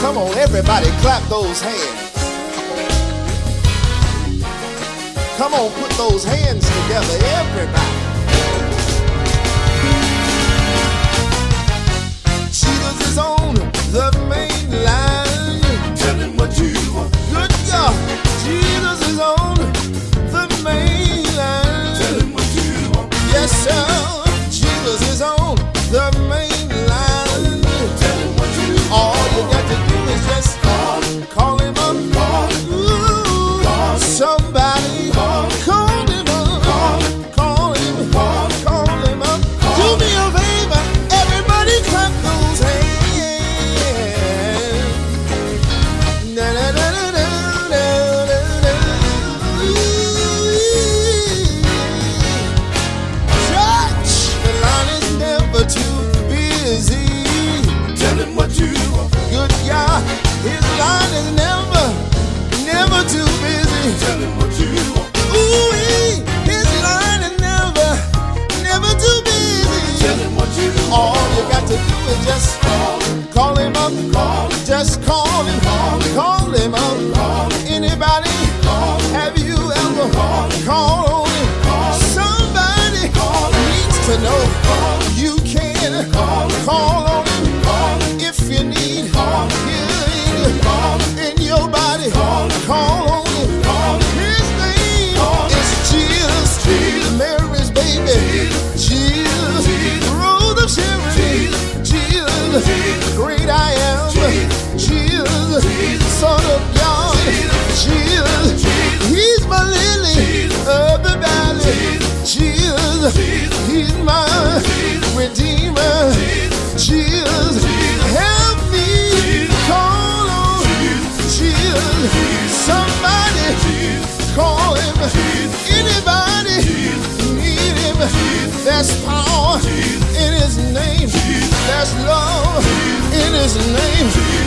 Come on, everybody, clap those hands. Come on, put those hands together, everybody. Just call him, call call. Jesus, He's my Redeemer. Jesus, help me call on Jesus. Somebody call him. Anybody need him? There's power in his name. There's love in his name.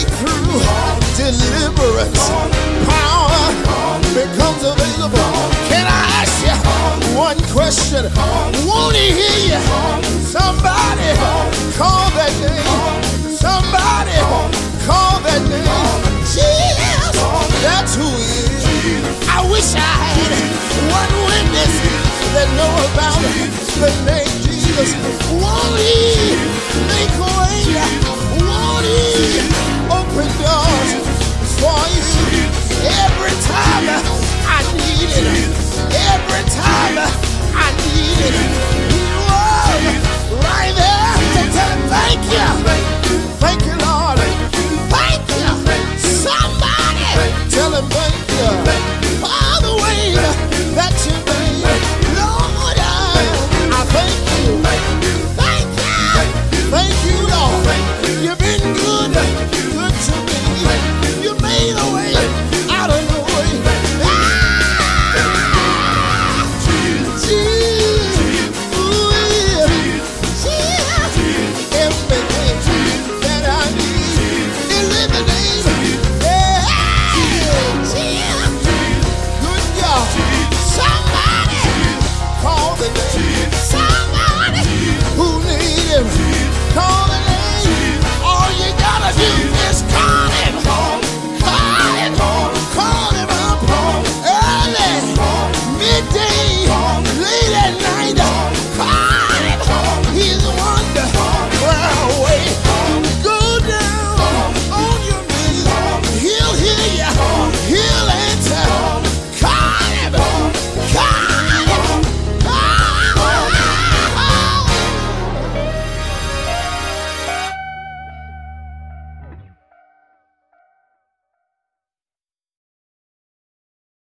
breakthrough, deliverance, power becomes available. Can I ask you one question? Won't he hear you? Somebody call that name. Somebody call that name. Jesus, that's who he is. I wish I had one witness that know about the name Jesus. Won't he?